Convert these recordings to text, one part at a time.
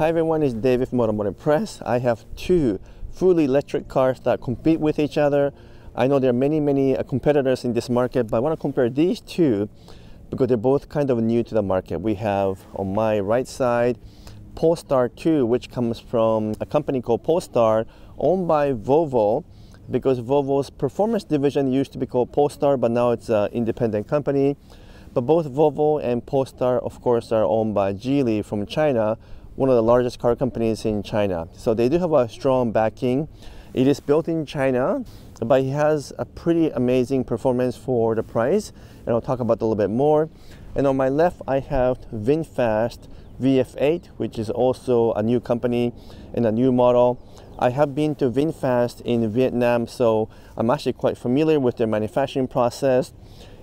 Hi everyone, it's David from Automotive Press. I have two fully electric cars that compete with each other. I know there are many, many uh, competitors in this market, but I want to compare these two because they're both kind of new to the market. We have on my right side Polestar 2, which comes from a company called Polestar, owned by Volvo, because Volvo's performance division used to be called Polestar, but now it's an independent company. But both Volvo and Polestar, of course, are owned by Geely from China, one of the largest car companies in China. So they do have a strong backing. It is built in China, but it has a pretty amazing performance for the price. And I'll talk about a little bit more. And on my left, I have VinFast VF8, which is also a new company and a new model. I have been to VinFast in Vietnam, so I'm actually quite familiar with their manufacturing process.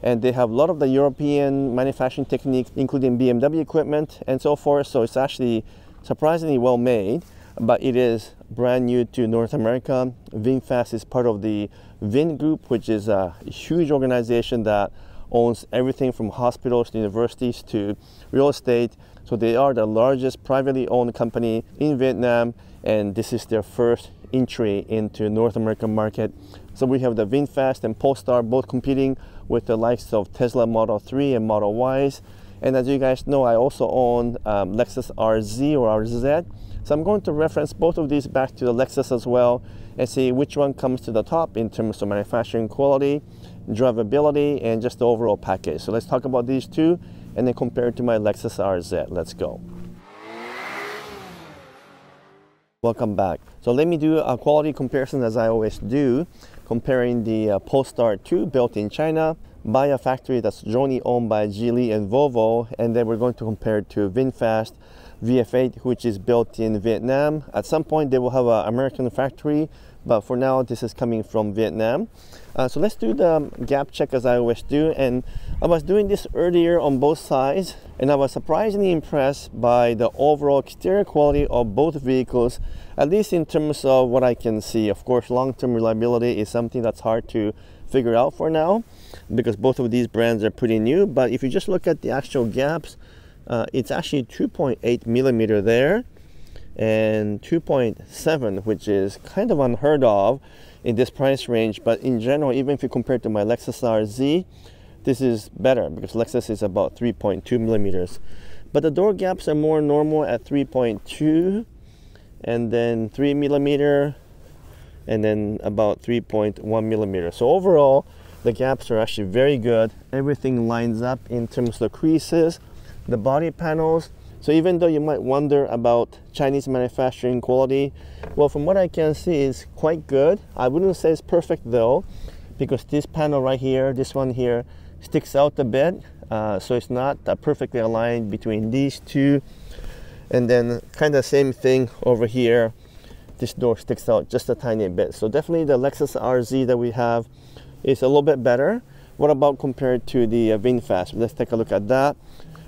And they have a lot of the European manufacturing techniques, including BMW equipment and so forth. So it's actually surprisingly well made, but it is brand new to North America. VinFast is part of the Vingroup, which is a huge organization that owns everything from hospitals to universities to real estate. So they are the largest privately owned company in Vietnam, and this is their first entry into North American market. So we have the VinFast and Polestar both competing with the likes of Tesla Model 3 and Model Ys. And as you guys know, I also own um, Lexus RZ or RZ. So I'm going to reference both of these back to the Lexus as well and see which one comes to the top in terms of manufacturing quality, drivability, and just the overall package. So let's talk about these two and then compare it to my Lexus RZ. Let's go. Welcome back. So let me do a quality comparison as I always do, comparing the uh, Polestar 2 built in China by a factory that's jointly owned by Geely and Volvo, and then we're going to compare it to VinFast VF8, which is built in Vietnam. At some point, they will have an American factory, but for now, this is coming from Vietnam. Uh, so let's do the gap check as I always do. And I was doing this earlier on both sides, and I was surprisingly impressed by the overall exterior quality of both vehicles, at least in terms of what I can see. Of course, long-term reliability is something that's hard to figure out for now because both of these brands are pretty new. But if you just look at the actual gaps, uh, it's actually 2.8 millimeter there and 2.7, which is kind of unheard of in this price range. But in general, even if you compare to my Lexus RZ, this is better because Lexus is about 3.2 millimeters. But the door gaps are more normal at 3.2 and then 3 millimeter and then about 3.1 millimeter. So overall, the gaps are actually very good. Everything lines up in terms of the creases, the body panels. So even though you might wonder about Chinese manufacturing quality, well, from what I can see, it's quite good. I wouldn't say it's perfect though, because this panel right here, this one here, sticks out a bit. Uh, so it's not uh, perfectly aligned between these two. And then kind of same thing over here. This door sticks out just a tiny bit. So definitely the Lexus RZ that we have is a little bit better. What about compared to the uh, VinFast? Let's take a look at that.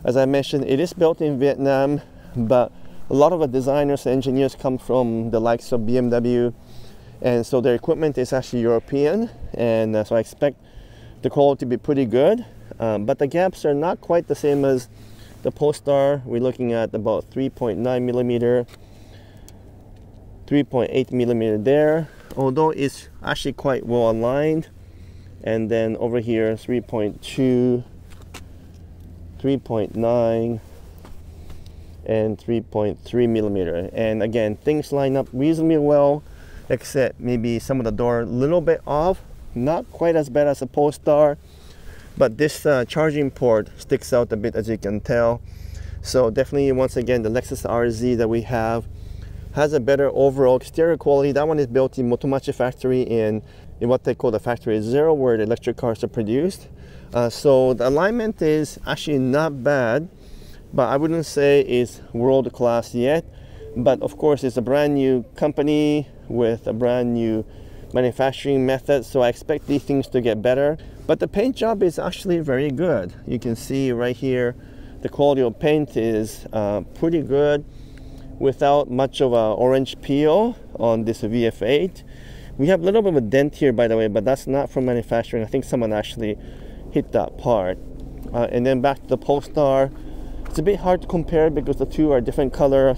As I mentioned, it is built in Vietnam, but a lot of the designers and engineers come from the likes of BMW, and so their equipment is actually European, and uh, so I expect the quality to be pretty good. Um, but the gaps are not quite the same as the Polestar. We're looking at about 3.9 millimeter, 3.8 millimeter there, although it's actually quite well aligned. And then over here, 3.2 3.9 and 3.3 millimeter. And again things line up reasonably well except maybe some of the door a little bit off. Not quite as bad as a Polestar but this uh, charging port sticks out a bit as you can tell. So definitely once again the Lexus RZ that we have has a better overall exterior quality. That one is built in Motomachi factory in in what they call the factory zero where the electric cars are produced uh, so the alignment is actually not bad, but I wouldn't say it's world class yet. But of course, it's a brand new company with a brand new manufacturing method, so I expect these things to get better. But the paint job is actually very good. You can see right here, the quality of paint is uh, pretty good without much of an orange peel on this VF8. We have a little bit of a dent here, by the way, but that's not from manufacturing. I think someone actually hit that part. Uh, and then back to the Polestar. It's a bit hard to compare because the two are different color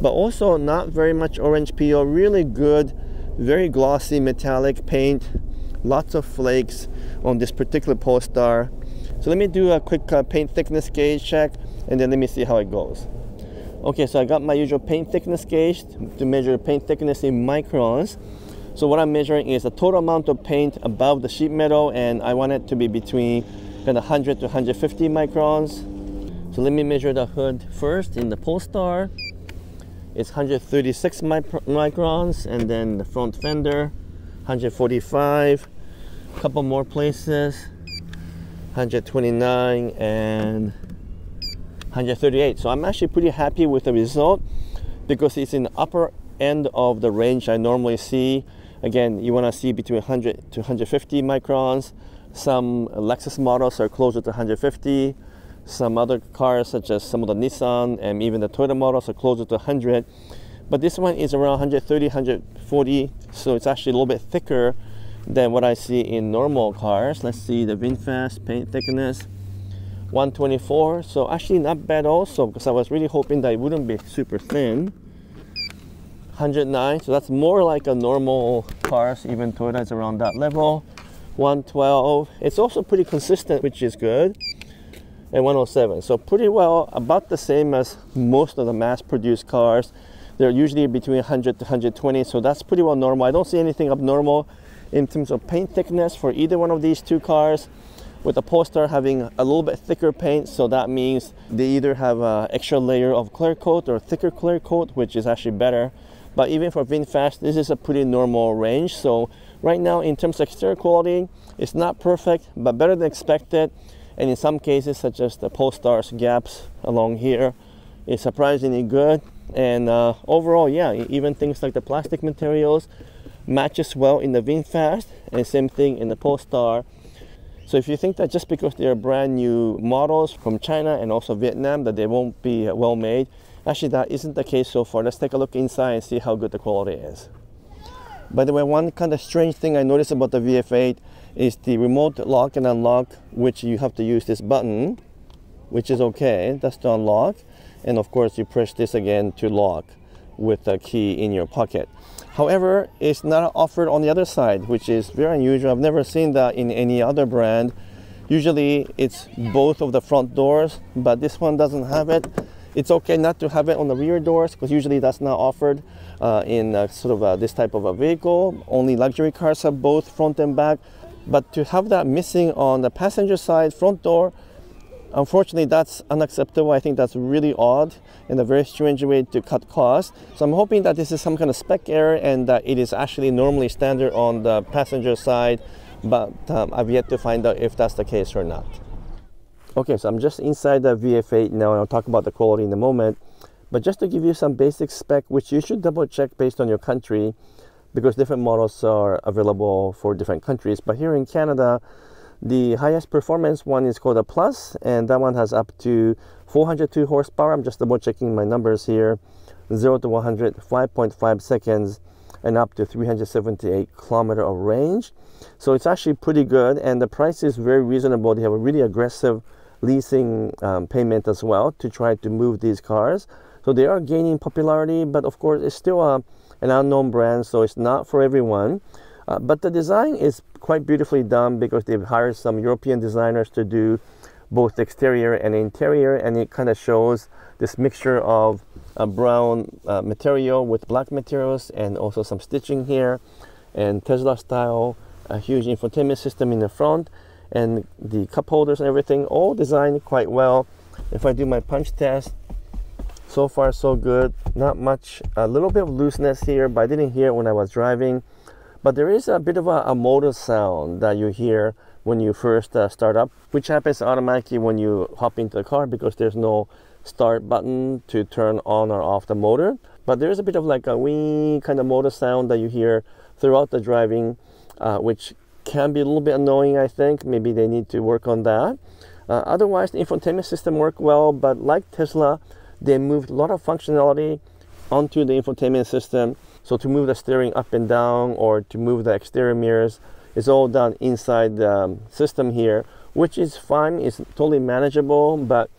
but also not very much orange peel really good very glossy metallic paint lots of flakes on this particular Polestar so let me do a quick uh, paint thickness gauge check and then let me see how it goes okay so I got my usual paint thickness gauge to measure paint thickness in microns so what I'm measuring is the total amount of paint above the sheet metal and I want it to be between kind of 100 to 150 microns. So let me measure the hood first in the Polestar. It's 136 microns and then the front fender 145 a couple more places 129 and 138 so I'm actually pretty happy with the result because it's in the upper end of the range I normally see again you want to see between 100 to 150 microns some Lexus models are closer to 150 some other cars, such as some of the Nissan and even the Toyota models, are closer to 100. But this one is around 130, 140, so it's actually a little bit thicker than what I see in normal cars. Let's see the VinFast paint thickness. 124, so actually not bad also because I was really hoping that it wouldn't be super thin. 109, so that's more like a normal cars, even Toyota is around that level. 112, it's also pretty consistent, which is good and 107. So pretty well about the same as most of the mass-produced cars. They're usually between 100 to 120, so that's pretty well normal. I don't see anything abnormal in terms of paint thickness for either one of these two cars. With the Polestar having a little bit thicker paint, so that means they either have an extra layer of clear coat or thicker clear coat, which is actually better. But even for VinFast, this is a pretty normal range. So right now, in terms of exterior quality, it's not perfect, but better than expected. And in some cases such as the Polestar's gaps along here is surprisingly good. And uh, overall yeah even things like the plastic materials matches well in the VinFast and same thing in the Polestar. So if you think that just because they're brand new models from China and also Vietnam that they won't be uh, well made actually that isn't the case so far. Let's take a look inside and see how good the quality is. By the way one kind of strange thing I noticed about the VF8 is the remote lock and unlock which you have to use this button which is okay that's to unlock. And of course you press this again to lock with the key in your pocket. However it's not offered on the other side which is very unusual. I've never seen that in any other brand. Usually it's both of the front doors but this one doesn't have it it's okay not to have it on the rear doors because usually that's not offered uh, in uh, sort of uh, this type of a vehicle only luxury cars have both front and back but to have that missing on the passenger side front door, unfortunately, that's unacceptable. I think that's really odd and a very strange way to cut costs. So I'm hoping that this is some kind of spec error and that it is actually normally standard on the passenger side, but um, I've yet to find out if that's the case or not. Okay, so I'm just inside the VF8 now, and I'll talk about the quality in a moment. But just to give you some basic spec, which you should double check based on your country, because different models are available for different countries. But here in Canada, the highest performance one is called a Plus, and that one has up to 402 horsepower. I'm just double checking my numbers here. 0 to 100, 5.5 seconds, and up to 378 kilometer of range. So it's actually pretty good, and the price is very reasonable. They have a really aggressive leasing um, payment as well to try to move these cars. So they are gaining popularity, but of course, it's still a an unknown brand, so it's not for everyone. Uh, but the design is quite beautifully done because they've hired some European designers to do both exterior and interior, and it kind of shows this mixture of a brown uh, material with black materials and also some stitching here and Tesla style a huge infotainment system in the front and the cup holders and everything all designed quite well. If I do my punch test so far so good. Not much a little bit of looseness here but i didn't hear it when i was driving. But there is a bit of a, a motor sound that you hear when you first uh, start up which happens automatically when you hop into the car because there's no start button to turn on or off the motor. But there's a bit of like a wee kind of motor sound that you hear throughout the driving uh, which can be a little bit annoying i think maybe they need to work on that uh, otherwise the infotainment system worked well but like tesla they moved a lot of functionality onto the infotainment system. So to move the steering up and down or to move the exterior mirrors is all done inside the um, system here, which is fine. It's totally manageable, but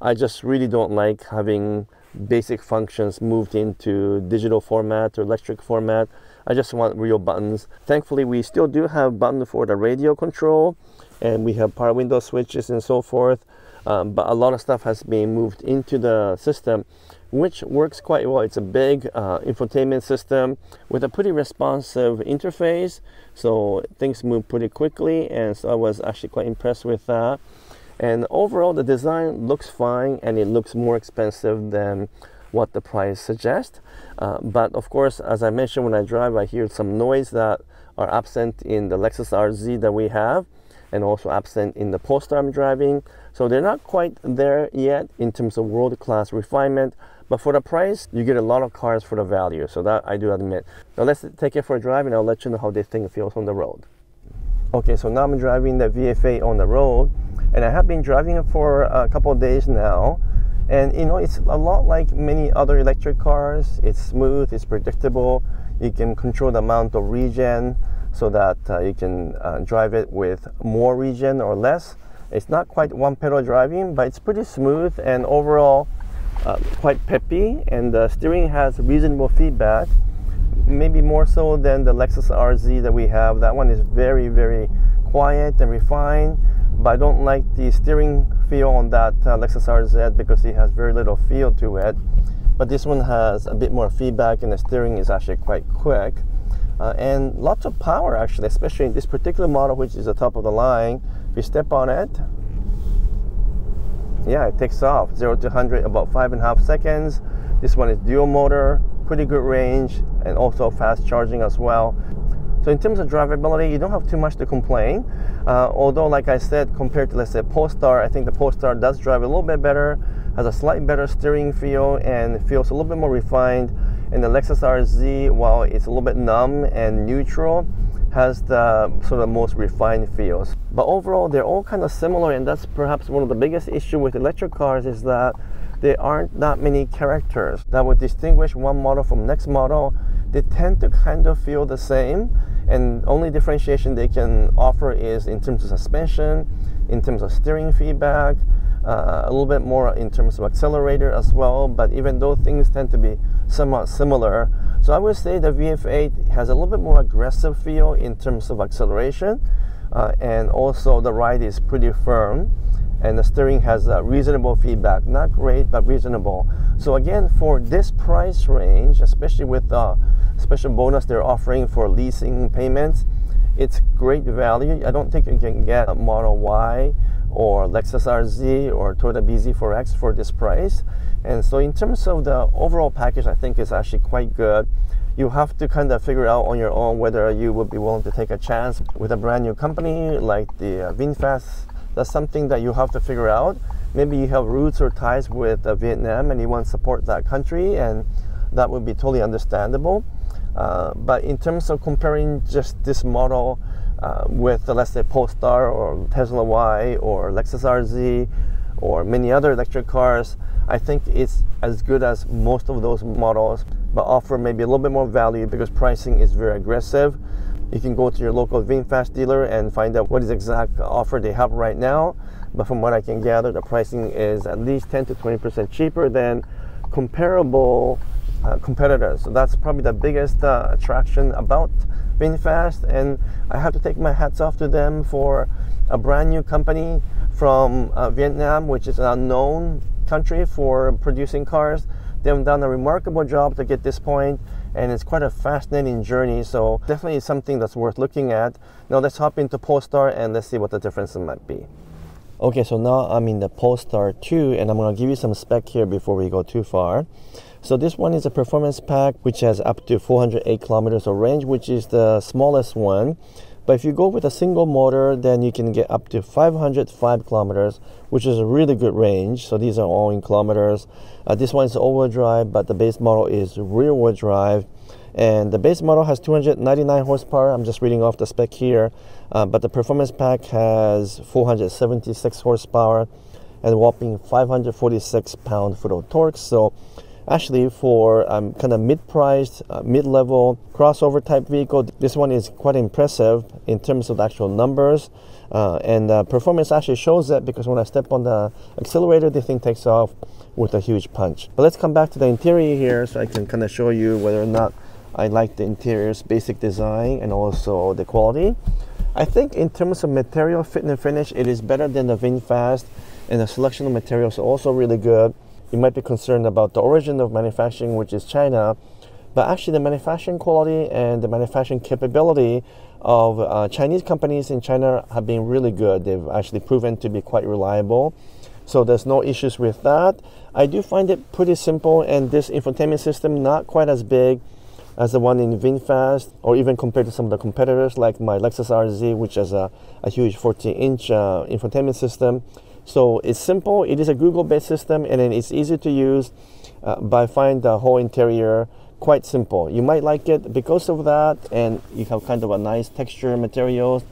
I just really don't like having basic functions moved into digital format or electric format. I just want real buttons. Thankfully, we still do have button for the radio control and we have power window switches and so forth. Um, but a lot of stuff has been moved into the system, which works quite well. It's a big uh, infotainment system with a pretty responsive interface, so things move pretty quickly, and so I was actually quite impressed with that. And overall, the design looks fine, and it looks more expensive than what the price suggests. Uh, but of course, as I mentioned, when I drive, I hear some noise that are absent in the Lexus RZ that we have and also absent in the Polestar I'm driving. So they're not quite there yet in terms of world-class refinement, but for the price, you get a lot of cars for the value. So that I do admit. Now let's take it for a drive and I'll let you know how this thing feels on the road. Okay, so now I'm driving the VF8 on the road and I have been driving it for a couple of days now. And you know, it's a lot like many other electric cars. It's smooth, it's predictable. You can control the amount of regen so that uh, you can uh, drive it with more regen or less. It's not quite one pedal driving, but it's pretty smooth and overall uh, quite peppy. And the steering has reasonable feedback, maybe more so than the Lexus RZ that we have. That one is very, very quiet and refined, but I don't like the steering feel on that uh, Lexus RZ because it has very little feel to it. But this one has a bit more feedback and the steering is actually quite quick uh, and lots of power actually, especially in this particular model, which is the top of the line. If you step on it, yeah, it takes off zero to 100 about five and a half seconds. This one is dual motor, pretty good range, and also fast charging as well. So in terms of drivability, you don't have too much to complain. Uh, although, like I said, compared to let's say Polestar, I think the Polestar does drive a little bit better, has a slightly better steering feel, and feels a little bit more refined and the Lexus RZ, while it's a little bit numb and neutral, has the sort of most refined feels. But overall, they're all kind of similar, and that's perhaps one of the biggest issue with electric cars is that there aren't that many characters that would distinguish one model from next model. They tend to kind of feel the same, and only differentiation they can offer is in terms of suspension, in terms of steering feedback, uh, a little bit more in terms of accelerator as well. But even though things tend to be somewhat similar, so I would say the VF8 has a little bit more aggressive feel in terms of acceleration, uh, and also the ride is pretty firm. And the steering has a reasonable feedback, not great, but reasonable. So again, for this price range, especially with the special bonus they're offering for leasing payments, it's great value. I don't think you can get a Model Y or Lexus RZ or Toyota BZ4X for this price. And so in terms of the overall package, I think it's actually quite good. You have to kind of figure out on your own whether you would be willing to take a chance with a brand new company like the uh, VinFast. That's something that you have to figure out. Maybe you have roots or ties with uh, Vietnam and you want to support that country, and that would be totally understandable. Uh, but in terms of comparing just this model uh, with, uh, let's say, Polestar or Tesla Y or Lexus RZ or many other electric cars, I think it's as good as most of those models, but offer maybe a little bit more value because pricing is very aggressive. You can go to your local VinFast dealer and find out what is exact offer they have right now. But from what I can gather, the pricing is at least 10 to 20% cheaper than comparable uh, competitors. So that's probably the biggest uh, attraction about VinFast, and I have to take my hats off to them for a brand new company from uh, Vietnam, which is an unknown country for producing cars. They've done a remarkable job to get this point, and it's quite a fascinating journey. So definitely something that's worth looking at. Now let's hop into Polestar and let's see what the differences might be. Okay, so now I'm in the Polestar 2, and I'm going to give you some spec here before we go too far. So this one is a performance pack which has up to 408 kilometers of range, which is the smallest one. But if you go with a single motor, then you can get up to 505 kilometers, which is a really good range. So these are all in kilometers. Uh, this one is all-wheel drive, but the base model is rear-wheel drive. And the base model has 299 horsepower. I'm just reading off the spec here. Uh, but the performance pack has 476 horsepower and whopping 546 pound-foot of torque. So Actually, for um, kind of mid-priced, uh, mid-level crossover type vehicle, this one is quite impressive in terms of actual numbers. Uh, and uh, performance actually shows that because when I step on the accelerator, the thing takes off with a huge punch. But let's come back to the interior here so I can kind of show you whether or not I like the interior's basic design and also the quality. I think in terms of material fit and finish, it is better than the VinFast and the selection of materials are also really good. You might be concerned about the origin of manufacturing, which is China, but actually the manufacturing quality and the manufacturing capability of uh, Chinese companies in China have been really good. They've actually proven to be quite reliable. So there's no issues with that. I do find it pretty simple and this infotainment system not quite as big as the one in VinFast or even compared to some of the competitors like my Lexus RZ which has a, a huge 14 inch uh, infotainment system. So it's simple, it is a Google based system and then it's easy to use uh, but find the whole interior quite simple. You might like it because of that and you have kind of a nice texture materials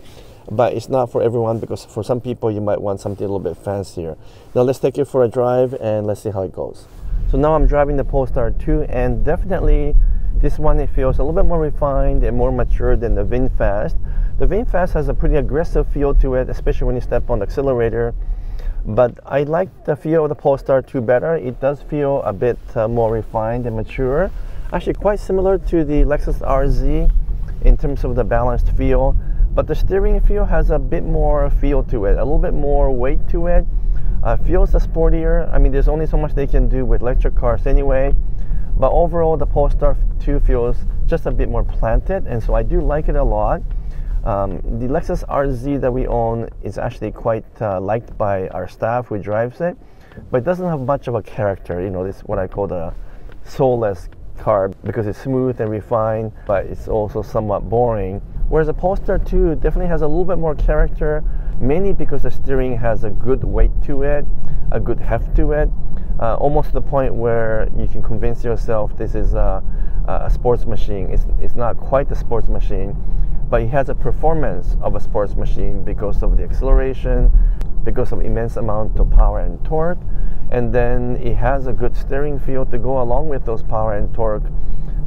but it's not for everyone because for some people you might want something a little bit fancier. Now let's take it for a drive and let's see how it goes. So now I'm driving the Polestar 2 and definitely this one it feels a little bit more refined and more mature than the VinFast. The VinFast has a pretty aggressive feel to it, especially when you step on the accelerator. But I like the feel of the Polestar 2 better. It does feel a bit uh, more refined and mature. Actually quite similar to the Lexus RZ in terms of the balanced feel but the steering feel has a bit more feel to it, a little bit more weight to it. Uh, feels a sportier. I mean, there's only so much they can do with electric cars anyway. But overall, the Polestar 2 feels just a bit more planted, and so I do like it a lot. Um, the Lexus RZ that we own is actually quite uh, liked by our staff who drives it, but it doesn't have much of a character. You know, this what I call the soulless car because it's smooth and refined, but it's also somewhat boring. Whereas the Polestar 2 definitely has a little bit more character, mainly because the steering has a good weight to it, a good heft to it, uh, almost to the point where you can convince yourself this is a, a sports machine. It's, it's not quite a sports machine, but it has a performance of a sports machine because of the acceleration, because of immense amount of power and torque, and then it has a good steering feel to go along with those power and torque.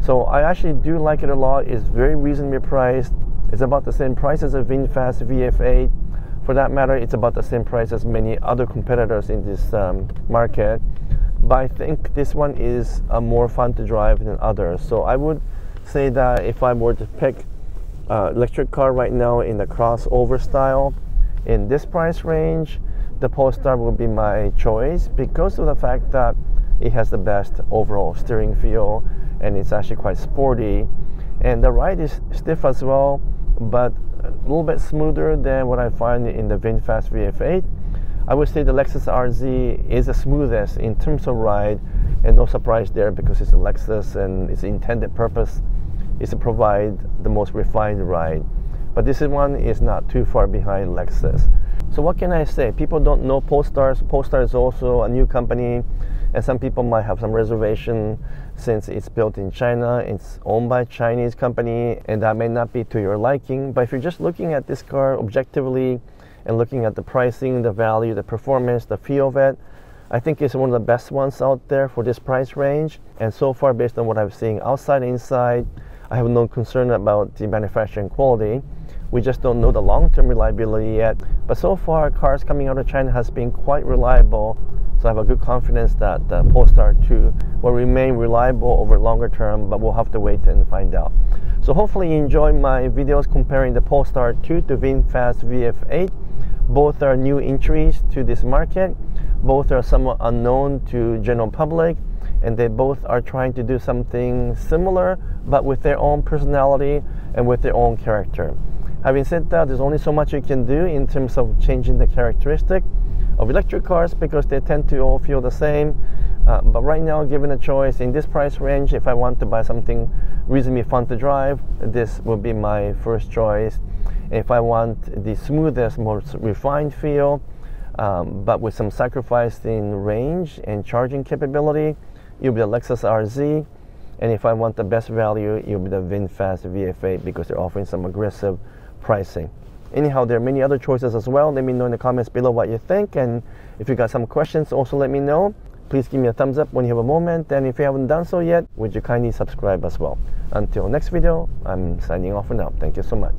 So I actually do like it a lot. It's very reasonably priced. It's about the same price as a VinFast VF8. For that matter, it's about the same price as many other competitors in this um, market. But I think this one is uh, more fun to drive than others. So I would say that if I were to pick uh, electric car right now in the crossover style, in this price range, the Polestar will be my choice because of the fact that it has the best overall steering feel and it's actually quite sporty. And the ride is stiff as well, but a little bit smoother than what I find in the VinFast VF8. I would say the Lexus RZ is the smoothest in terms of ride, and no surprise there because it's a Lexus and its intended purpose is to provide the most refined ride. But this one is not too far behind Lexus. So what can I say? People don't know Polestars. Polestar is also a new company, and some people might have some reservation since it's built in China, it's owned by a Chinese company, and that may not be to your liking. But if you're just looking at this car objectively and looking at the pricing, the value, the performance, the feel of it, I think it's one of the best ones out there for this price range. And so far, based on what I've seen outside and inside, I have no concern about the manufacturing quality. We just don't know the long-term reliability yet. But so far, cars coming out of China has been quite reliable so I have a good confidence that the Polestar 2 will remain reliable over longer term, but we'll have to wait and find out. So hopefully you enjoy my videos comparing the Polestar 2 to VinFast VF8. Both are new entries to this market. Both are somewhat unknown to general public and they both are trying to do something similar but with their own personality and with their own character. Having said that, there's only so much you can do in terms of changing the characteristic of electric cars because they tend to all feel the same. Uh, but right now, given a choice in this price range, if I want to buy something reasonably fun to drive, this will be my first choice. If I want the smoothest, most refined feel, um, but with some sacrifice in range and charging capability, it'll be the Lexus RZ. And if I want the best value, it'll be the VinFast VF8 because they're offering some aggressive pricing. Anyhow, there are many other choices as well. Let me know in the comments below what you think. And if you got some questions, also let me know. Please give me a thumbs up when you have a moment. And if you haven't done so yet, would you kindly subscribe as well? Until next video, I'm signing off for now. Thank you so much.